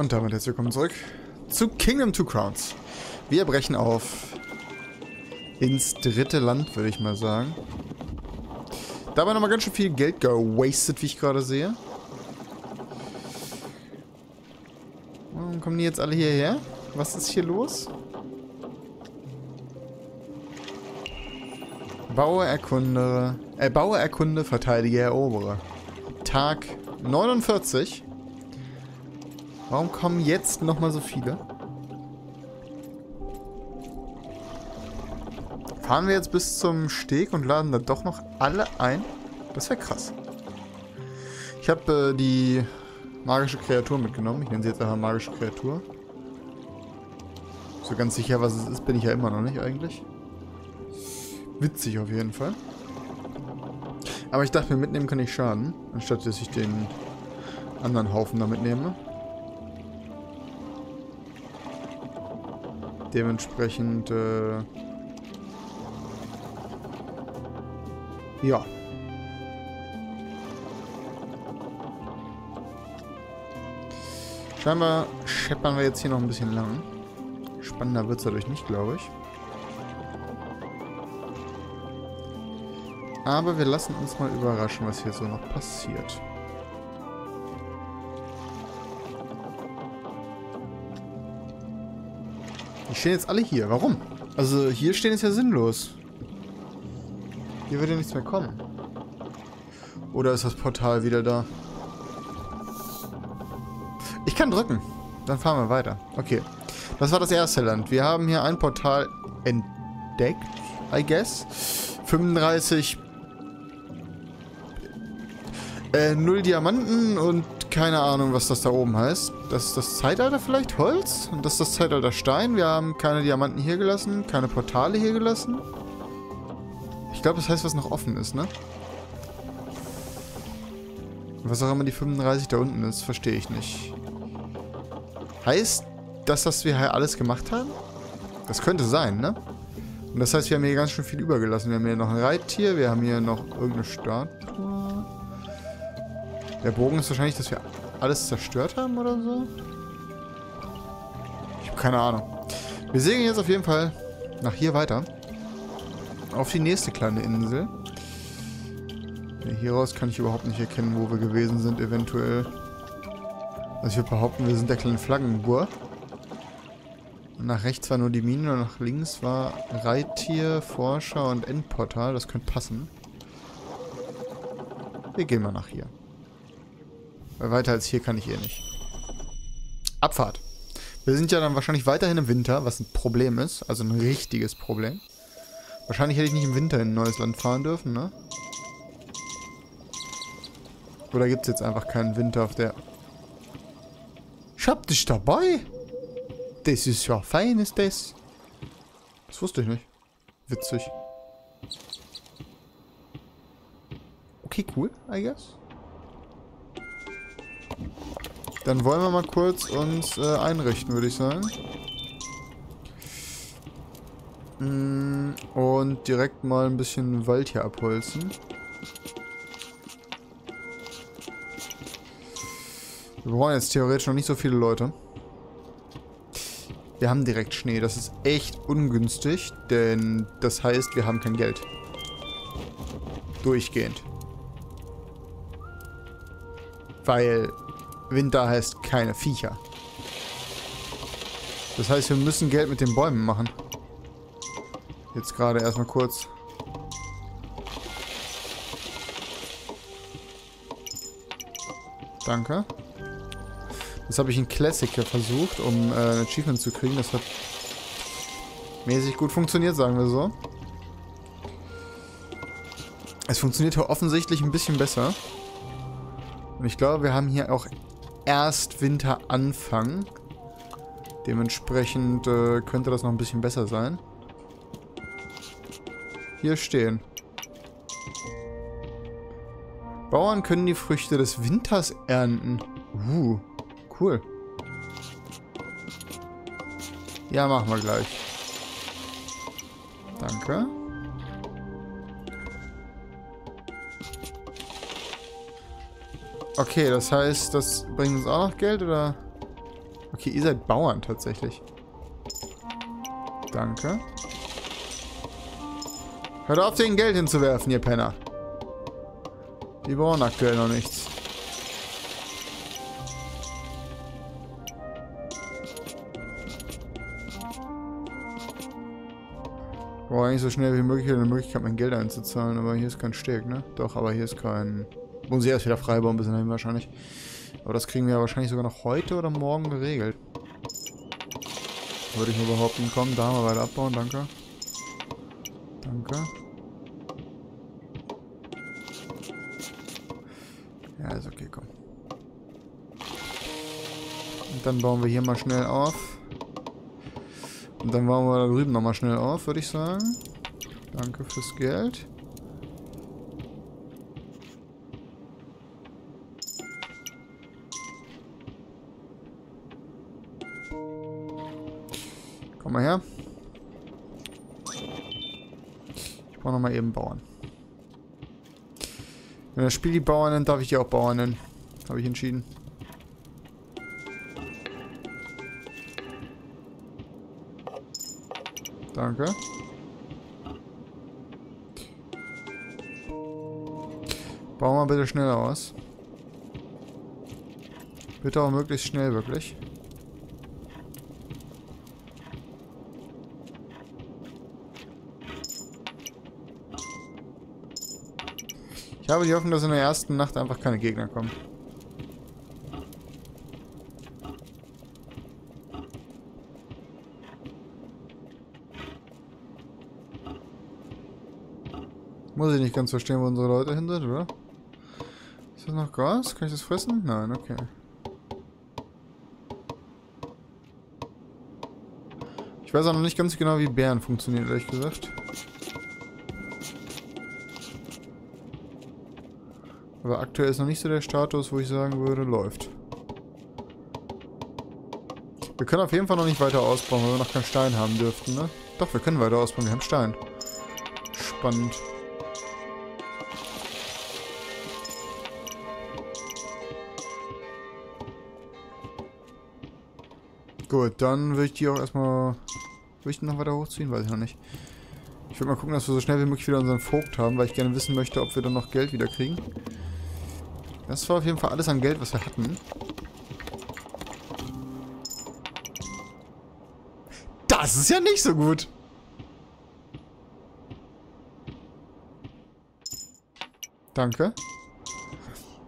Und damit herzlich willkommen zurück zu Kingdom Two Crowns. Wir brechen auf ins dritte Land, würde ich mal sagen. Dabei nochmal ganz schön viel Geld gewastet, wie ich gerade sehe. Warum kommen die jetzt alle hierher? Was ist hier los? Baue, erkunde, äh, Baue, erkunde, verteidige, erobere. Tag 49. Warum kommen jetzt nochmal so viele? Fahren wir jetzt bis zum Steg und laden da doch noch alle ein? Das wäre krass. Ich habe äh, die magische Kreatur mitgenommen. Ich nenne sie jetzt einfach magische Kreatur. So ganz sicher, was es ist, bin ich ja immer noch nicht eigentlich. Witzig auf jeden Fall. Aber ich dachte mir, mitnehmen kann ich schaden, anstatt dass ich den anderen Haufen da mitnehme. Dementsprechend, äh ja. Scheinbar scheppern wir jetzt hier noch ein bisschen lang. Spannender wird es dadurch nicht, glaube ich. Aber wir lassen uns mal überraschen, was hier so noch passiert. Die stehen jetzt alle hier. Warum? Also hier stehen ist ja sinnlos. Hier wird ja nichts mehr kommen. Oder ist das Portal wieder da? Ich kann drücken. Dann fahren wir weiter. Okay. Das war das erste Land. Wir haben hier ein Portal entdeckt, I guess. 35 äh, null Diamanten und keine Ahnung, was das da oben heißt. Das ist das Zeitalter vielleicht? Holz? Und das ist das Zeitalter Stein. Wir haben keine Diamanten hier gelassen, keine Portale hier gelassen. Ich glaube, das heißt, was noch offen ist, ne? Was auch immer die 35 da unten ist, verstehe ich nicht. Heißt das, dass wir hier alles gemacht haben? Das könnte sein, ne? Und das heißt, wir haben hier ganz schön viel übergelassen. Wir haben hier noch ein Reittier, wir haben hier noch irgendeine Statue. Der Bogen ist wahrscheinlich, dass wir alles zerstört haben oder so. Ich habe keine Ahnung. Wir segeln jetzt auf jeden Fall nach hier weiter. Auf die nächste kleine Insel. Ja, hieraus kann ich überhaupt nicht erkennen, wo wir gewesen sind, eventuell. Also ich würde behaupten, wir sind der kleine Flaggenbur. Nach rechts war nur die Mine und nach links war Reittier, Forscher und Endportal. Das könnte passen. Wir gehen mal nach hier. Weil weiter als hier kann ich eh nicht. Abfahrt. Wir sind ja dann wahrscheinlich weiterhin im Winter, was ein Problem ist. Also ein richtiges Problem. Wahrscheinlich hätte ich nicht im Winter in ein neues Land fahren dürfen, ne? Oder gibt es jetzt einfach keinen Winter auf der... Ich hab dich dabei! Das ist ja fein, ist das. Das wusste ich nicht. Witzig. Okay, cool, I guess. Dann wollen wir mal kurz uns äh, einrichten, würde ich sagen. Mm, und direkt mal ein bisschen Wald hier abholzen. Wir brauchen jetzt theoretisch noch nicht so viele Leute. Wir haben direkt Schnee. Das ist echt ungünstig, denn das heißt, wir haben kein Geld. Durchgehend. Weil Winter heißt keine Viecher. Das heißt, wir müssen Geld mit den Bäumen machen. Jetzt gerade erstmal kurz. Danke. Das habe ich in Classic versucht, um äh, ein Achievement zu kriegen. Das hat mäßig gut funktioniert, sagen wir so. Es funktioniert hier offensichtlich ein bisschen besser. Und ich glaube, wir haben hier auch erst Winteranfang. Dementsprechend äh, könnte das noch ein bisschen besser sein. Hier stehen. Bauern können die Früchte des Winters ernten. Uh, cool. Ja, machen wir gleich. Danke. Okay, das heißt, das bringt uns auch noch Geld, oder? Okay, ihr seid Bauern tatsächlich. Danke. Hört auf, den Geld hinzuwerfen, ihr Penner. Die brauchen aktuell noch nichts. Brauche eigentlich so schnell wie möglich eine Möglichkeit, mein Geld einzuzahlen, aber hier ist kein Steg, ne? Doch, aber hier ist kein... Muss ich erst wieder freibauen bis dahin wahrscheinlich. Aber das kriegen wir ja wahrscheinlich sogar noch heute oder morgen geregelt. Würde ich nur behaupten. Komm, da mal weiter abbauen, danke. Danke. Ja, ist okay, komm. Und dann bauen wir hier mal schnell auf. Und dann bauen wir da drüben nochmal schnell auf, würde ich sagen. Danke fürs Geld. Komm mal her. Ich brauche nochmal eben Bauern. Wenn das Spiel die Bauern nennt, darf ich die auch Bauern nennen. Habe ich entschieden. Danke. Bauen wir bitte schnell aus. Bitte auch möglichst schnell, wirklich. Ich habe die Hoffnung, dass in der ersten Nacht einfach keine Gegner kommen. Muss ich nicht ganz verstehen, wo unsere Leute hin sind, oder? Ist das noch Gras? Kann ich das fressen? Nein, okay. Ich weiß auch noch nicht ganz genau, wie Bären funktionieren, ehrlich gesagt. Aber aktuell ist noch nicht so der Status, wo ich sagen würde, läuft. Wir können auf jeden Fall noch nicht weiter ausbauen, weil wir noch keinen Stein haben dürften, ne? Doch, wir können weiter ausbauen, wir haben Stein. Spannend. Gut, dann würde ich die auch erstmal... Würde ich die noch weiter hochziehen? Weiß ich noch nicht. Ich würde mal gucken, dass wir so schnell wie möglich wieder unseren Vogt haben, weil ich gerne wissen möchte, ob wir dann noch Geld wieder kriegen. Das war auf jeden Fall alles an Geld, was wir hatten. Das ist ja nicht so gut. Danke.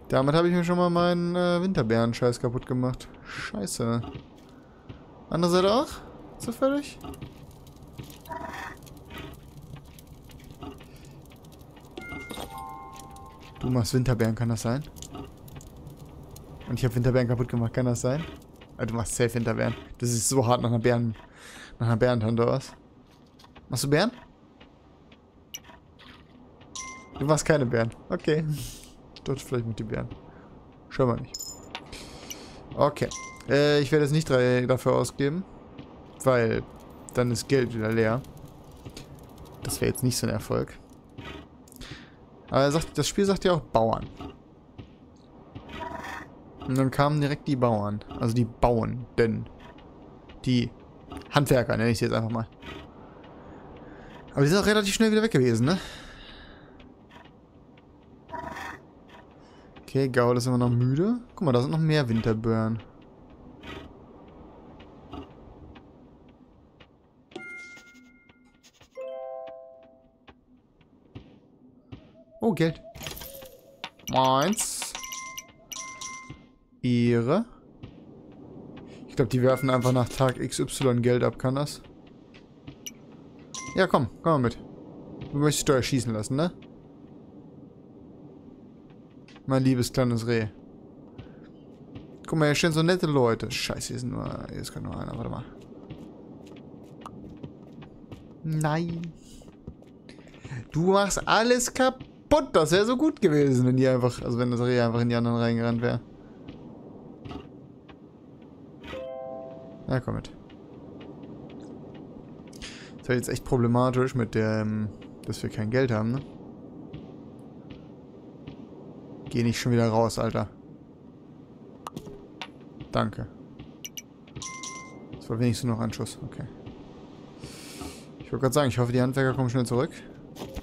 Damit habe ich mir schon mal meinen äh, Winterbären-Scheiß kaputt gemacht. Scheiße. Andere Seite auch? Zufällig? Machst Winterbären, kann das sein? Und ich habe Winterbären kaputt gemacht, kann das sein? Ah, du machst safe Winterbären. Das ist so hart nach einer Bären. Nach einer Bärentante aus. Machst du Bären? Du machst keine Bären. Okay. Dachte vielleicht mit die Bären. Schau mal nicht. Okay. Äh, ich werde jetzt nicht drei dafür ausgeben. Weil dann ist Geld wieder leer. Das wäre jetzt nicht so ein Erfolg. Aber sagt, das Spiel sagt ja auch Bauern. Und dann kamen direkt die Bauern. Also die Bauenden. Die Handwerker, nenne ich sie jetzt einfach mal. Aber die sind auch relativ schnell wieder weg gewesen, ne? Okay, Gaul ist immer noch müde. Guck mal, da sind noch mehr Winterböhren. Geld. Meins. Ihre. Ich glaube, die werfen einfach nach Tag XY Geld ab, kann das? Ja, komm, komm mal mit. Du möchtest Steuer schießen lassen, ne? Mein liebes kleines Reh. Guck mal, hier stehen so nette Leute. Scheiße, hier, sind nur, hier ist nur einer. Warte mal. Nein. Du machst alles kaputt. Das wäre so gut gewesen, wenn die einfach, also wenn das Reh einfach in die anderen reingerannt wäre. Ja, komm mit. Das wäre jetzt echt problematisch mit dem, dass wir kein Geld haben, ne? Geh nicht schon wieder raus, Alter. Danke. Das war wenigstens noch ein Schuss. Okay. Ich wollte gerade sagen, ich hoffe, die Handwerker kommen schnell zurück. Das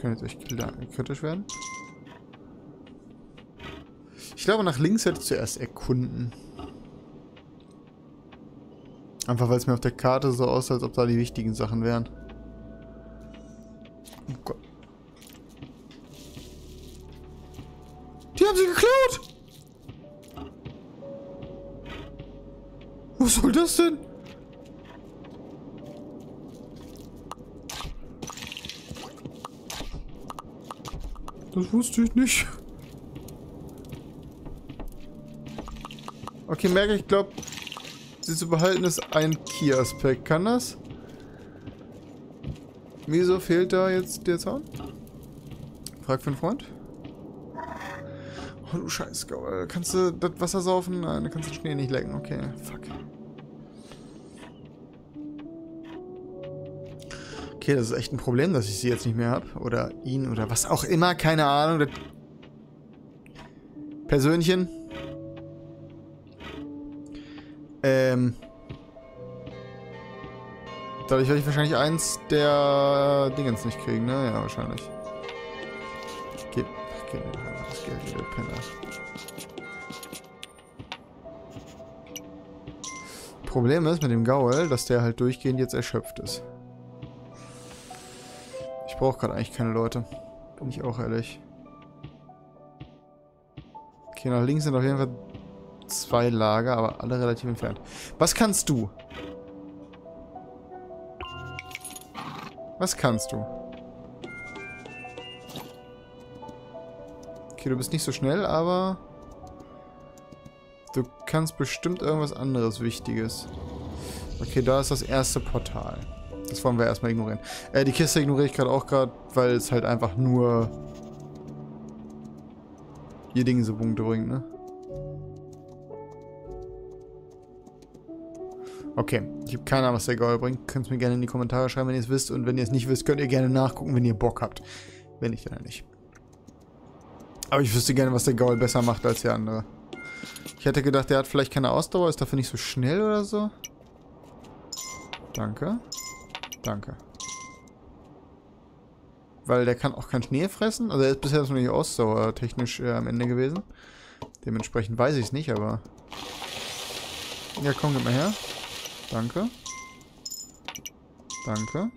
könnte jetzt echt kritisch werden. Ich glaube, nach links hätte ich zuerst erkunden. Einfach weil es mir auf der Karte so aussah, als ob da die wichtigen Sachen wären. Oh Gott. Die haben sie geklaut! Was soll das denn? Das wusste ich nicht. Okay, merke ich, glaube, sie zu behalten ist ein Key-Aspekt. Kann das? Wieso fehlt da jetzt der Zaun? Frag für einen Freund. Oh du Scheiß, kannst du das Wasser saufen? Nein, du kannst den Schnee nicht lecken. Okay, fuck. Okay, das ist echt ein Problem, dass ich sie jetzt nicht mehr habe. Oder ihn oder was auch immer, keine Ahnung. Persönchen. Ähm. Dadurch werde ich wahrscheinlich eins der Dingens nicht kriegen, ne? Ja, wahrscheinlich. Gib, gib mir das Geld wieder, Penner. Problem ist mit dem Gaul, dass der halt durchgehend jetzt erschöpft ist. Brauche gerade eigentlich keine Leute. Bin ich auch ehrlich. Okay, nach links sind auf jeden Fall zwei Lager, aber alle relativ entfernt. Was kannst du? Was kannst du? Okay, du bist nicht so schnell, aber... Du kannst bestimmt irgendwas anderes Wichtiges. Okay, da ist das erste Portal. Das wollen wir erstmal ignorieren. Äh, die Kiste ignoriere ich gerade auch gerade, weil es halt einfach nur... Ihr Dinge so Punkte bringt, ne? Okay, ich habe keine Ahnung, was der Gaul bringt. Könnt es mir gerne in die Kommentare schreiben, wenn ihr es wisst. Und wenn ihr es nicht wisst, könnt ihr gerne nachgucken, wenn ihr Bock habt. Wenn nicht, dann nicht. Aber ich wüsste gerne, was der Gaul besser macht als der andere. Ich hätte gedacht, der hat vielleicht keine Ausdauer, ist dafür nicht so schnell oder so. Danke. Danke. Weil der kann auch keinen Schnee fressen. Also er ist bisher noch nicht ausdauertechnisch äh, am Ende gewesen. Dementsprechend weiß ich es nicht, aber... Ja, komm, gib mal her. Danke. Danke.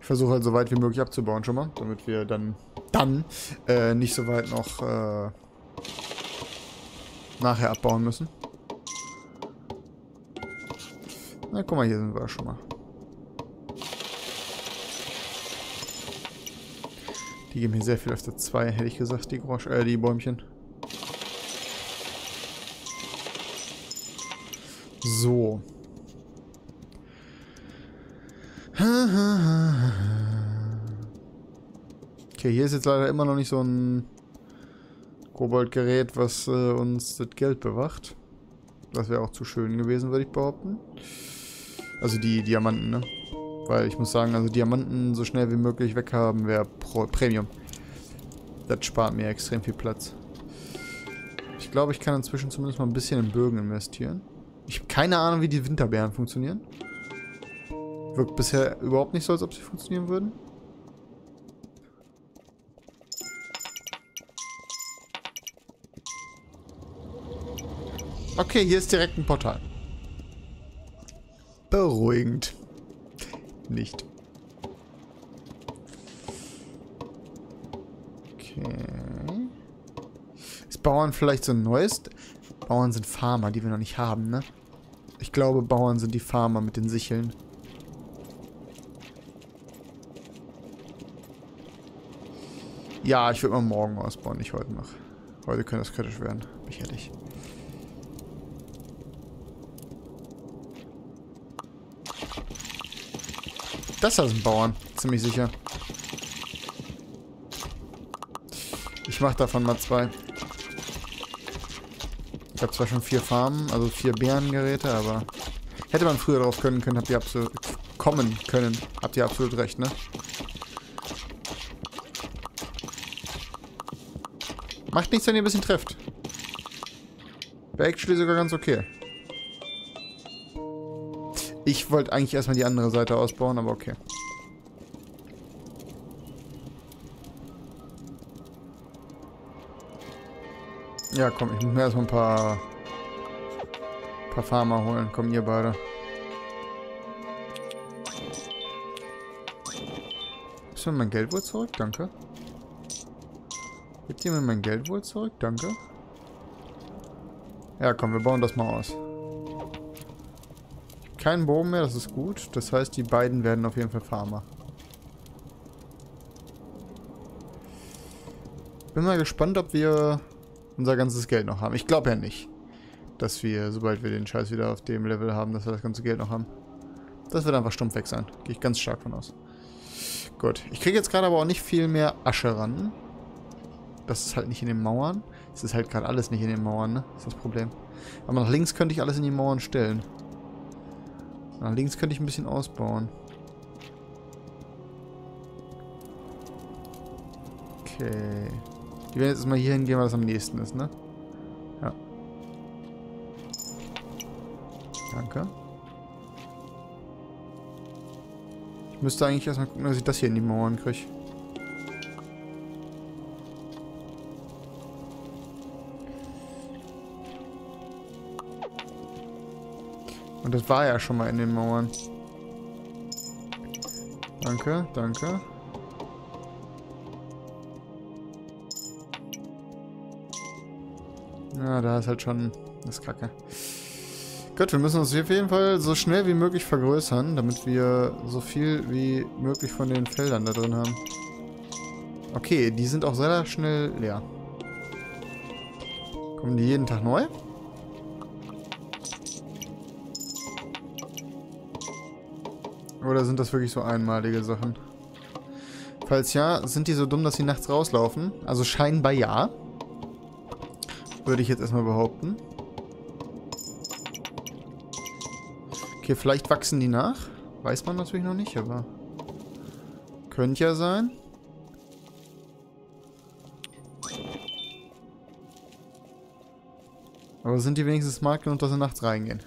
Ich versuche halt so weit wie möglich abzubauen schon mal, damit wir dann, dann äh, nicht so weit noch äh, nachher abbauen müssen. Na, guck mal, hier sind wir schon mal. Die geben hier sehr viel öfter zwei, hätte ich gesagt, die, Grosch, äh, die Bäumchen. So. Okay, hier ist jetzt leider immer noch nicht so ein Koboldgerät, was äh, uns das Geld bewacht. Das wäre auch zu schön gewesen, würde ich behaupten. Also die Diamanten, ne? Weil ich muss sagen, also Diamanten so schnell wie möglich weghaben wäre Premium. Das spart mir extrem viel Platz. Ich glaube, ich kann inzwischen zumindest mal ein bisschen in Bögen investieren. Ich habe keine Ahnung, wie die Winterbeeren funktionieren. Wirkt bisher überhaupt nicht so, als ob sie funktionieren würden. Okay, hier ist direkt ein Portal. Beruhigend nicht. Okay. Ist Bauern vielleicht so ein neues? Bauern sind Farmer, die wir noch nicht haben, ne? Ich glaube, Bauern sind die Farmer mit den Sicheln. Ja, ich würde mal morgen ausbauen, nicht heute noch. Heute könnte das kritisch werden, bin ich ehrlich. Das da sind Bauern. Ziemlich sicher. Ich mach davon mal zwei. Ich habe zwar schon vier Farmen, also vier Bärengeräte, aber... Hätte man früher drauf können können, habt ihr absolut... Kommen können. Habt ihr absolut recht, ne? Macht nichts, wenn ihr ein bisschen trefft. Wäre actually sogar ganz okay. Ich wollte eigentlich erstmal die andere Seite ausbauen, aber okay. Ja, komm, ich muss mir erstmal ein paar, paar Farmer holen. Kommen ihr beide. Gibst du mir mein Geld wohl zurück? Danke. Gebt ihr mir mein Geld wohl zurück? Danke. Ja, komm, wir bauen das mal aus. Kein Bogen mehr, das ist gut. Das heißt, die beiden werden auf jeden Fall Farmer. Bin mal gespannt, ob wir unser ganzes Geld noch haben. Ich glaube ja nicht, dass wir, sobald wir den Scheiß wieder auf dem Level haben, dass wir das ganze Geld noch haben. Das wird einfach stumpf weg sein. Gehe ich ganz stark von aus. Gut. Ich kriege jetzt gerade aber auch nicht viel mehr Asche ran. Das ist halt nicht in den Mauern. Es ist halt gerade alles nicht in den Mauern, ne? Das ist das Problem. Aber nach links könnte ich alles in die Mauern stellen. Nach links könnte ich ein bisschen ausbauen. Okay. Die werden jetzt mal hier hingehen, weil das am nächsten ist, ne? Ja. Danke. Ich müsste eigentlich erstmal gucken, dass ich das hier in die Mauern kriege. Und das war ja schon mal in den Mauern. Danke, danke. Ja, da ist halt schon... Das kacke. Gut, wir müssen uns auf jeden Fall so schnell wie möglich vergrößern, damit wir so viel wie möglich von den Feldern da drin haben. Okay, die sind auch sehr schnell leer. Kommen die jeden Tag neu? Oder sind das wirklich so einmalige Sachen? Falls ja, sind die so dumm, dass sie nachts rauslaufen? Also scheinbar ja. Würde ich jetzt erstmal behaupten. Okay, vielleicht wachsen die nach. Weiß man natürlich noch nicht, aber... Könnte ja sein. Aber sind die wenigstens smart genug, dass sie nachts reingehen?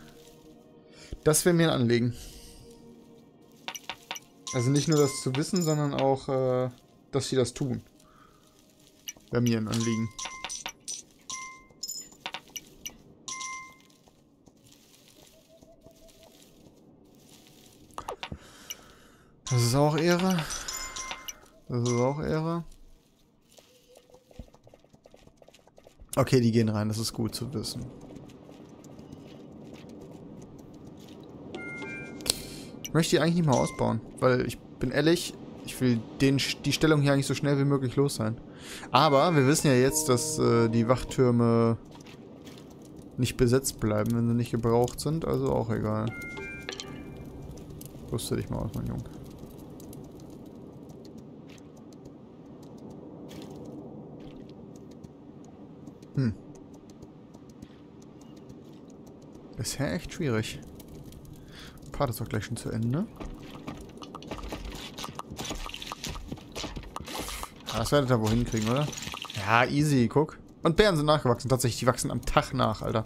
Das wäre mir ein Anliegen. Also nicht nur das zu wissen, sondern auch, äh, dass sie das tun. Wäre mir ein Anliegen. Das ist auch Ehre. Das ist auch Ehre. Okay, die gehen rein. Das ist gut zu wissen. Ich möchte die eigentlich nicht mal ausbauen. Weil ich bin ehrlich, ich will den, die Stellung hier eigentlich so schnell wie möglich los sein. Aber wir wissen ja jetzt, dass äh, die Wachtürme nicht besetzt bleiben, wenn sie nicht gebraucht sind. Also auch egal. Rüste dich mal aus, mein Junge. Hm. Bisher echt schwierig. Part ist doch gleich schon zu Ende. Das werdet ihr wohl hinkriegen, oder? Ja, easy, guck. Und Bären sind nachgewachsen. Tatsächlich, die wachsen am Tag nach, Alter.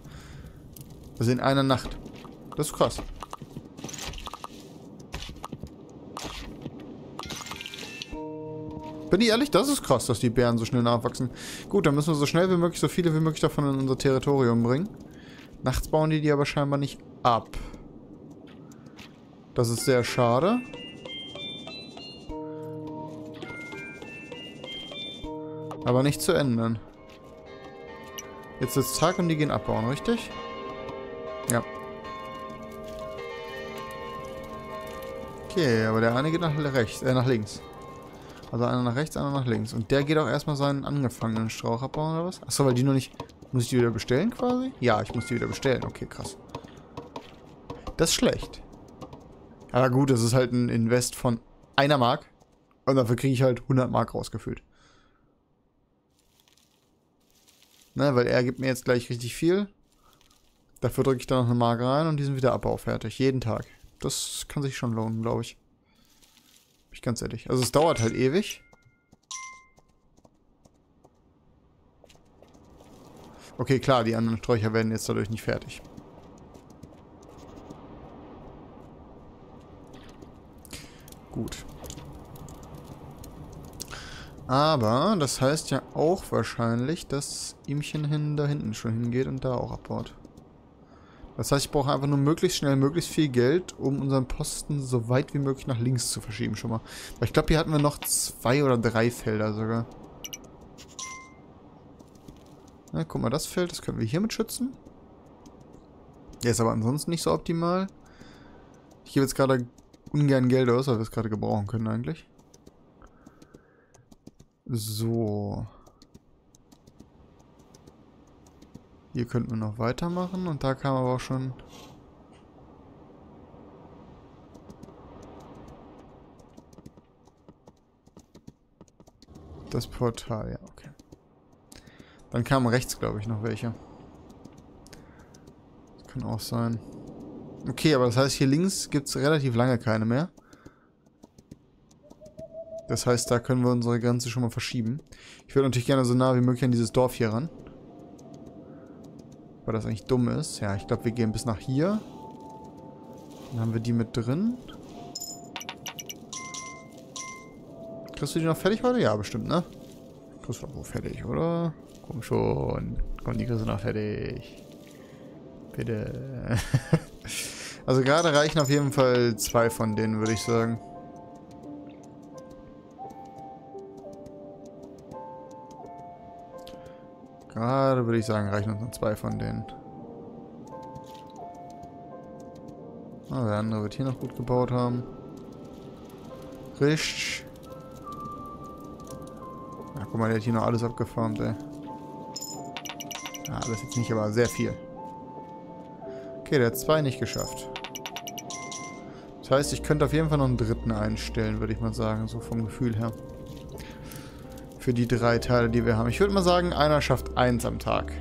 Also in einer Nacht. Das ist krass. Bin ich ehrlich, das ist krass, dass die Bären so schnell nachwachsen. Gut, dann müssen wir so schnell wie möglich, so viele wie möglich davon in unser Territorium bringen. Nachts bauen die die aber scheinbar nicht ab. Das ist sehr schade. Aber nicht zu ändern. Jetzt ist Tag und die gehen abbauen, richtig? Ja. Okay, aber der eine geht nach rechts, äh, nach links. Also einer nach rechts, einer nach links. Und der geht auch erstmal seinen angefangenen Strauch abbauen, oder was? Achso, weil die noch nicht... Muss ich die wieder bestellen quasi? Ja, ich muss die wieder bestellen. Okay, krass. Das ist schlecht. Aber gut, das ist halt ein Invest von einer Mark. Und dafür kriege ich halt 100 Mark rausgefüllt. Ne, weil er gibt mir jetzt gleich richtig viel. Dafür drücke ich da noch eine Mark rein und die sind wieder abbaufertig. Jeden Tag. Das kann sich schon lohnen, glaube ich. Bin ich ganz ehrlich. Also es dauert halt ewig. Okay, klar, die anderen Sträucher werden jetzt dadurch nicht fertig. Gut. Aber das heißt ja auch wahrscheinlich, dass Ihmchen hin da hinten schon hingeht und da auch abbaut. Das heißt, ich brauche einfach nur möglichst schnell möglichst viel Geld, um unseren Posten so weit wie möglich nach links zu verschieben schon mal. Weil ich glaube, hier hatten wir noch zwei oder drei Felder sogar. Na, guck mal, das Feld, das können wir hiermit schützen. Der ist aber ansonsten nicht so optimal. Ich gebe jetzt gerade ungern Geld aus, weil wir es gerade gebrauchen können eigentlich. So. Hier könnten wir noch weitermachen und da kam aber auch schon... Das Portal, ja, okay. Dann kamen rechts, glaube ich, noch welche. Das kann auch sein. Okay, aber das heißt, hier links gibt es relativ lange keine mehr. Das heißt, da können wir unsere Grenze schon mal verschieben. Ich würde natürlich gerne so nah wie möglich an dieses Dorf hier ran. Weil das eigentlich dumm ist. Ja, ich glaube, wir gehen bis nach hier. Dann haben wir die mit drin. Kriegst du die noch fertig heute? Ja, bestimmt, ne? Kriegst du wohl fertig, oder? Komm schon. Komm, die kriegst du noch fertig. Bitte. also gerade reichen auf jeden Fall zwei von denen, würde ich sagen. Gerade würde ich sagen, reichen uns noch zwei von denen. Ah, der andere wird hier noch gut gebaut haben. Risch. Na, guck mal, der hat hier noch alles abgefarmt, ey. Ja, alles jetzt nicht, aber sehr viel. Okay, der hat zwei nicht geschafft. Das heißt, ich könnte auf jeden Fall noch einen dritten einstellen, würde ich mal sagen, so vom Gefühl her für die drei Teile, die wir haben. Ich würde mal sagen, einer schafft eins am Tag.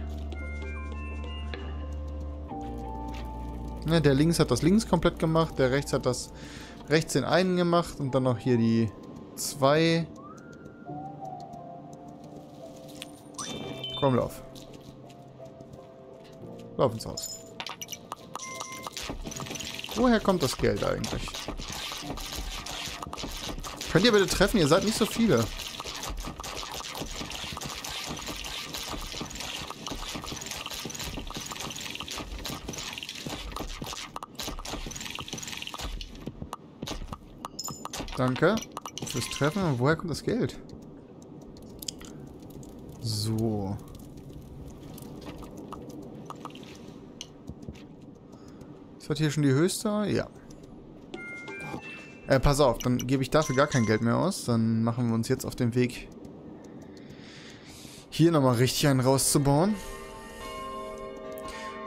Ja, der links hat das links komplett gemacht, der rechts hat das rechts den einen gemacht und dann noch hier die zwei. Komm, lauf. Lauf ins Haus. Woher kommt das Geld eigentlich? Könnt ihr bitte treffen? Ihr seid nicht so viele. Danke fürs Treffen. Und woher kommt das Geld? So. Ist das hier schon die höchste? Ja. Äh, pass auf, dann gebe ich dafür gar kein Geld mehr aus. Dann machen wir uns jetzt auf den Weg, hier nochmal richtig einen rauszubauen.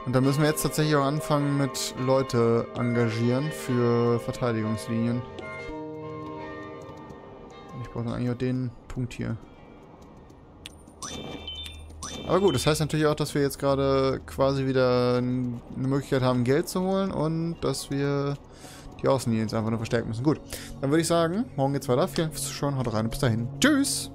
Und da müssen wir jetzt tatsächlich auch anfangen mit Leute engagieren für Verteidigungslinien. Brauche dann eigentlich auch den Punkt hier. Aber gut, das heißt natürlich auch, dass wir jetzt gerade quasi wieder eine Möglichkeit haben, Geld zu holen und dass wir die Außenlinien jetzt einfach nur verstärken müssen. Gut, dann würde ich sagen, morgen geht's weiter. Vielen Dank fürs Zuschauen, haut rein und bis dahin. Tschüss!